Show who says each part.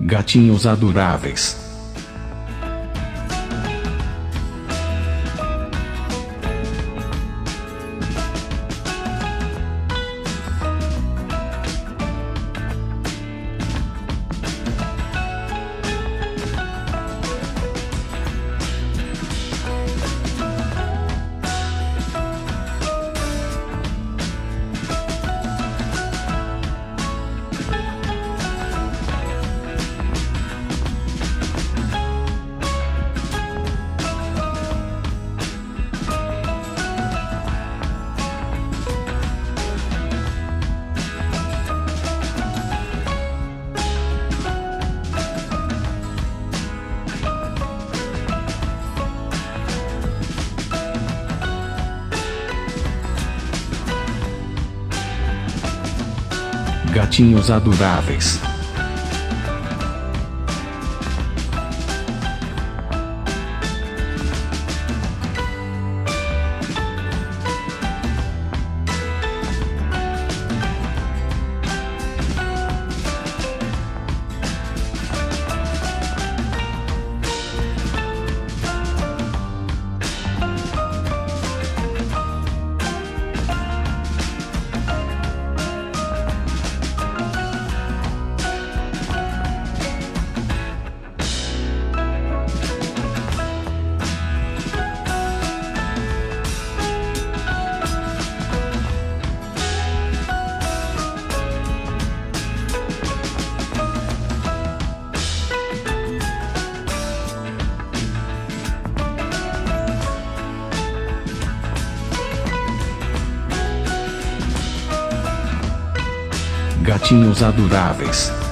Speaker 1: Gatinhos adoráveis. Gatinhos adoráveis. Gatinhos adoráveis.